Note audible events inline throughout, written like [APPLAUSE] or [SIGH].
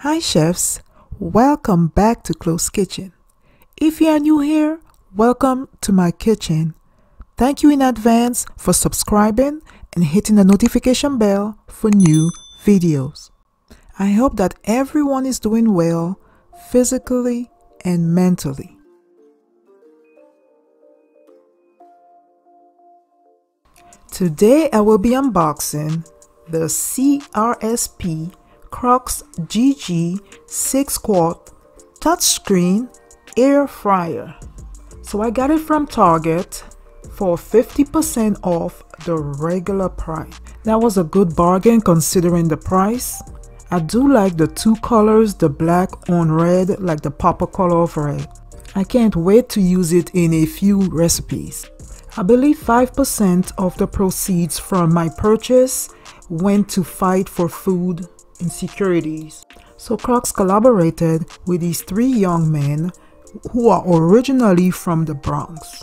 Hi chefs, welcome back to Clos Kitchen. If you are new here, welcome to my kitchen. Thank you in advance for subscribing and hitting the notification bell for new videos. I hope that everyone is doing well physically and mentally. Today I will be unboxing the CRSP Crux GG 6 quart touchscreen air fryer. So I got it from Target for 50% off the regular price. That was a good bargain considering the price. I do like the two colors, the black on red, like the popper color of red. I can't wait to use it in a few recipes. I believe 5% of the proceeds from my purchase went to fight for food insecurities. So Crux collaborated with these three young men who are originally from the Bronx.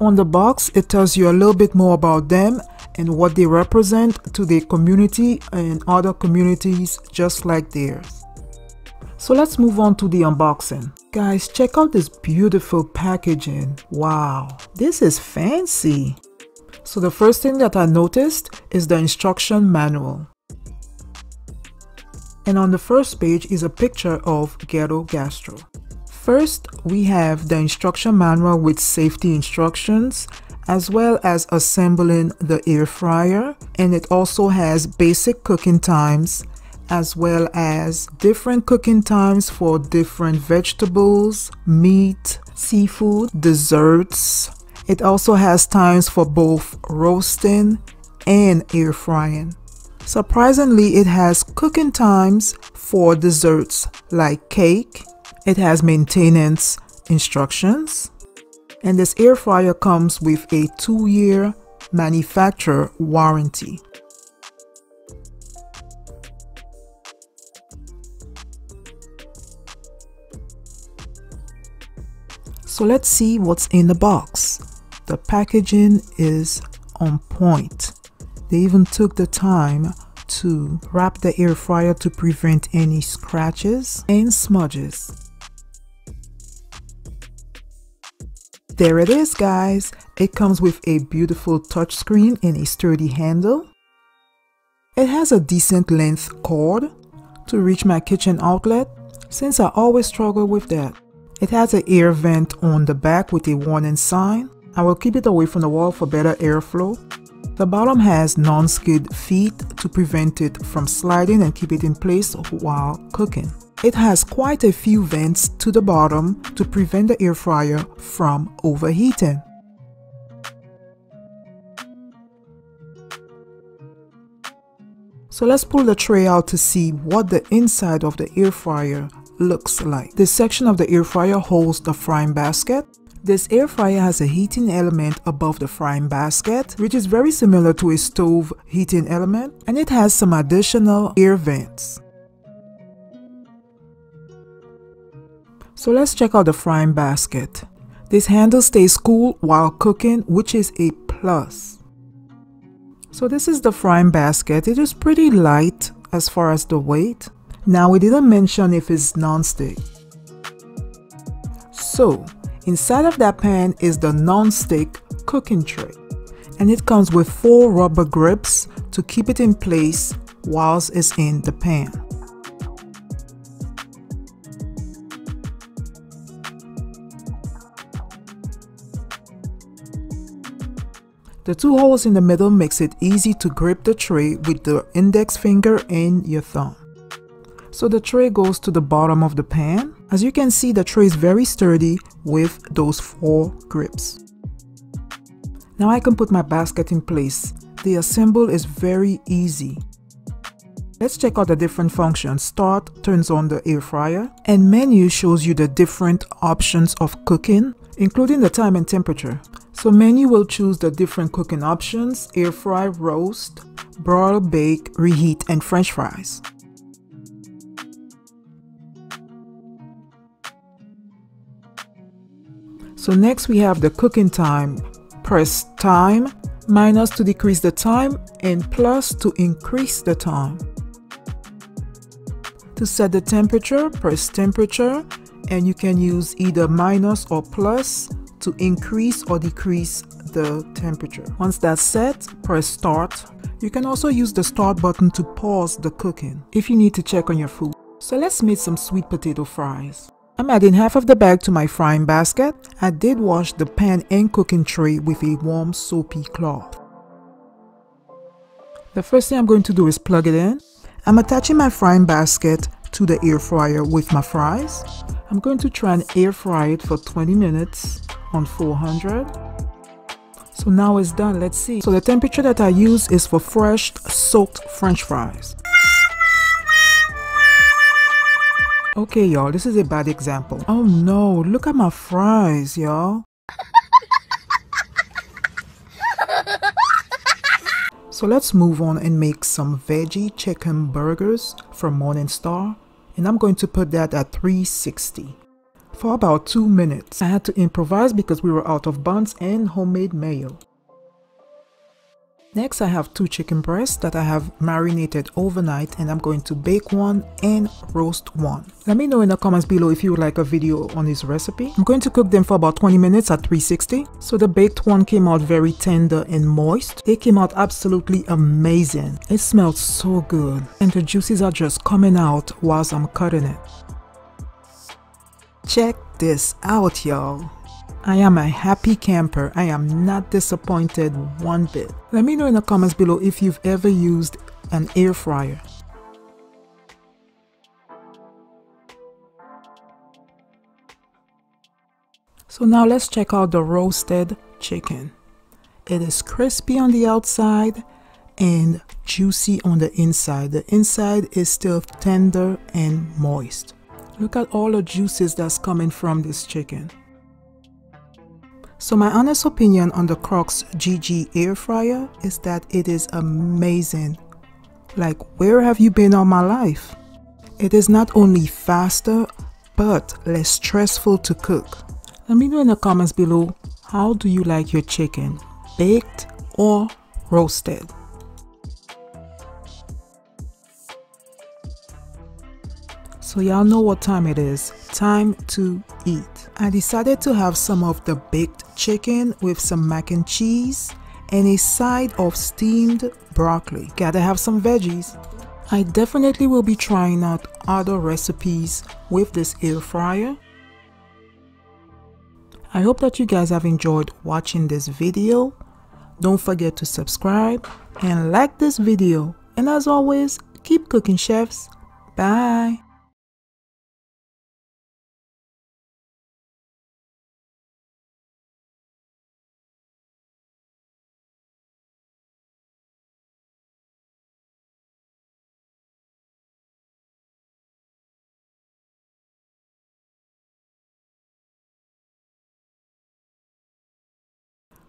On the box, it tells you a little bit more about them and what they represent to their community and other communities just like theirs. So let's move on to the unboxing. Guys, check out this beautiful packaging. Wow, this is fancy. So the first thing that I noticed is the instruction manual and on the first page is a picture of Ghetto Gastro. First, we have the instruction manual with safety instructions as well as assembling the air fryer and it also has basic cooking times as well as different cooking times for different vegetables, meat, seafood, desserts. It also has times for both roasting and air frying. Surprisingly, it has cooking times for desserts like cake. It has maintenance instructions. And this air fryer comes with a two-year manufacturer warranty. So let's see what's in the box. The packaging is on point. They even took the time to wrap the air fryer to prevent any scratches and smudges. There it is guys. It comes with a beautiful touchscreen and a sturdy handle. It has a decent length cord to reach my kitchen outlet since I always struggle with that. It has an air vent on the back with a warning sign. I will keep it away from the wall for better airflow. The bottom has non-skid feet to prevent it from sliding and keep it in place while cooking. It has quite a few vents to the bottom to prevent the air fryer from overheating. So let's pull the tray out to see what the inside of the air fryer looks like. This section of the air fryer holds the frying basket this air fryer has a heating element above the frying basket, which is very similar to a stove heating element, and it has some additional air vents. So let's check out the frying basket. This handle stays cool while cooking, which is a plus. So this is the frying basket. It is pretty light as far as the weight. Now we didn't mention if it's non-stick. So Inside of that pan is the non-stick cooking tray and it comes with four rubber grips to keep it in place whilst it's in the pan. The two holes in the middle makes it easy to grip the tray with the index finger and your thumb. So the tray goes to the bottom of the pan. As you can see, the tray is very sturdy with those four grips. Now I can put my basket in place. The assemble is very easy. Let's check out the different functions. Start turns on the air fryer and menu shows you the different options of cooking, including the time and temperature. So menu will choose the different cooking options, air fry, roast, broil, bake, reheat, and french fries. So next we have the cooking time. Press time, minus to decrease the time, and plus to increase the time. To set the temperature, press temperature and you can use either minus or plus to increase or decrease the temperature. Once that's set, press start. You can also use the start button to pause the cooking if you need to check on your food. So let's make some sweet potato fries. I'm adding half of the bag to my frying basket. I did wash the pan and cooking tray with a warm soapy cloth. The first thing I'm going to do is plug it in. I'm attaching my frying basket to the air fryer with my fries. I'm going to try and air fry it for 20 minutes on 400. So now it's done, let's see. So the temperature that I use is for fresh soaked french fries. Okay y'all, this is a bad example. Oh no, look at my fries y'all. [LAUGHS] so let's move on and make some veggie chicken burgers from Morningstar and I'm going to put that at 360 for about 2 minutes. I had to improvise because we were out of buns and homemade mayo. Next I have two chicken breasts that I have marinated overnight and I'm going to bake one and roast one. Let me know in the comments below if you would like a video on this recipe. I'm going to cook them for about 20 minutes at 360. So the baked one came out very tender and moist. They came out absolutely amazing. It smelled so good and the juices are just coming out whilst I'm cutting it. Check this out y'all. I am a happy camper. I am not disappointed one bit. Let me know in the comments below if you've ever used an air fryer. So now let's check out the roasted chicken. It is crispy on the outside and juicy on the inside. The inside is still tender and moist. Look at all the juices that's coming from this chicken. So my honest opinion on the Crux GG air fryer is that it is amazing. Like where have you been all my life? It is not only faster but less stressful to cook. Let me know in the comments below how do you like your chicken? Baked or roasted? So y'all know what time it is. Time to eat. I decided to have some of the baked chicken with some mac and cheese and a side of steamed broccoli. Gotta have some veggies. I definitely will be trying out other recipes with this air fryer. I hope that you guys have enjoyed watching this video. Don't forget to subscribe and like this video. And as always, keep cooking chefs. Bye.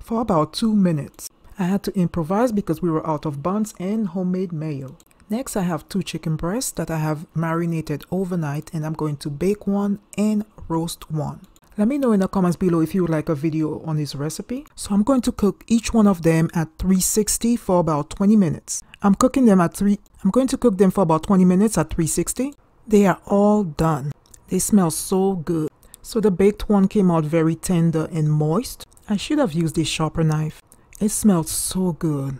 For about 2 minutes. I had to improvise because we were out of buns and homemade mayo. Next I have two chicken breasts that I have marinated overnight and I'm going to bake one and roast one. Let me know in the comments below if you would like a video on this recipe. So I'm going to cook each one of them at 360 for about 20 minutes. I'm cooking them at 3 I'm going to cook them for about 20 minutes at 360. They are all done. They smell so good. So the baked one came out very tender and moist. I should have used a sharper knife. It smelled so good.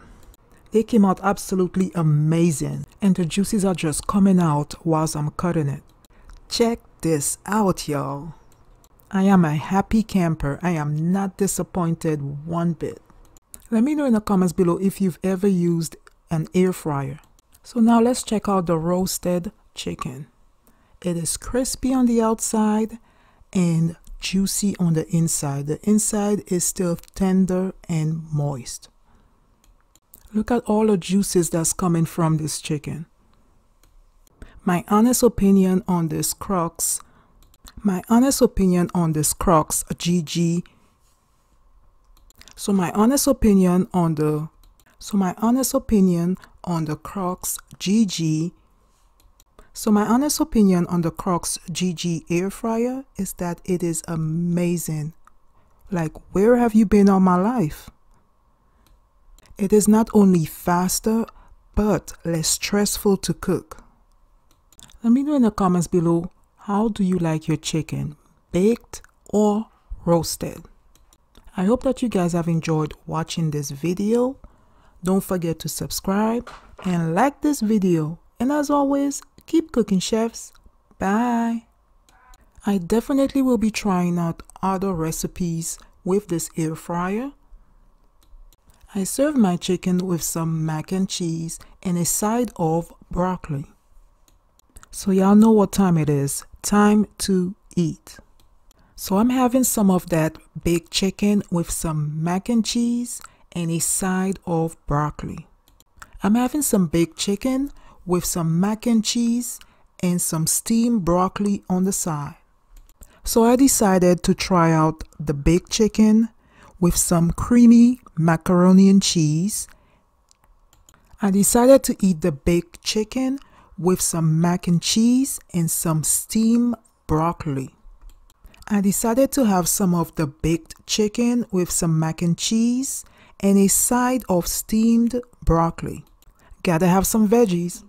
They came out absolutely amazing and the juices are just coming out whilst I'm cutting it. Check this out y'all. I am a happy camper. I am not disappointed one bit. Let me know in the comments below if you've ever used an air fryer. So now let's check out the roasted chicken. It is crispy on the outside and juicy on the inside. The inside is still tender and moist. Look at all the juices that's coming from this chicken. My honest opinion on this Crux, my honest opinion on this Crux GG. So my honest opinion on the, so my honest opinion on the Crux GG so my honest opinion on the Crux GG air fryer is that it is amazing. Like where have you been all my life? It is not only faster but less stressful to cook. Let me know in the comments below how do you like your chicken, baked or roasted? I hope that you guys have enjoyed watching this video. Don't forget to subscribe and like this video. And as always, keep cooking chefs. Bye. I definitely will be trying out other recipes with this air fryer. I serve my chicken with some mac and cheese and a side of broccoli. So y'all know what time it is. Time to eat. So I'm having some of that baked chicken with some mac and cheese and a side of broccoli. I'm having some baked chicken with some mac and cheese and some steamed broccoli on the side. So I decided to try out the baked chicken with some creamy macaroni and cheese. I decided to eat the baked chicken with some mac and cheese and some steamed broccoli. I decided to have some of the baked chicken with some mac and cheese and a side of steamed broccoli. Gotta have some veggies.